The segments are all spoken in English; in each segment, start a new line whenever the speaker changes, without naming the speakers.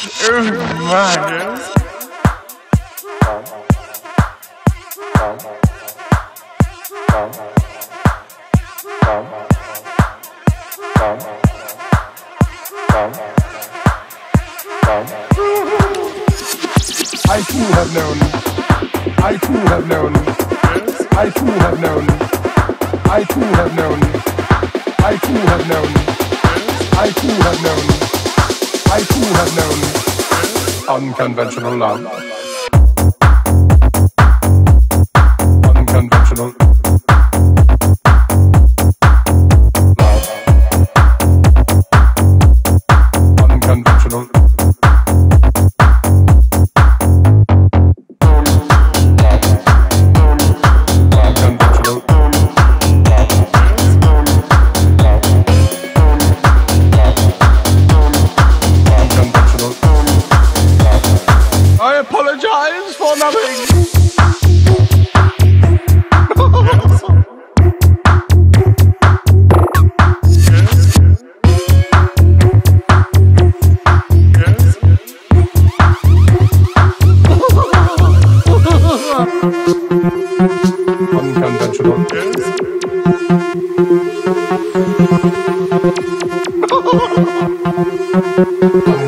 I too have known. I too have known. I too have known. I too have known. I too have known. I too have known. I too have known. Unconventional love. Unconventional. Love. Unconventional. Unconventional. Unconventional. I apologize for nothing. Unconventional. I too have known. I too have known. I too have known.
Zombie, the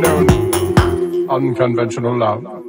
known unconventional love.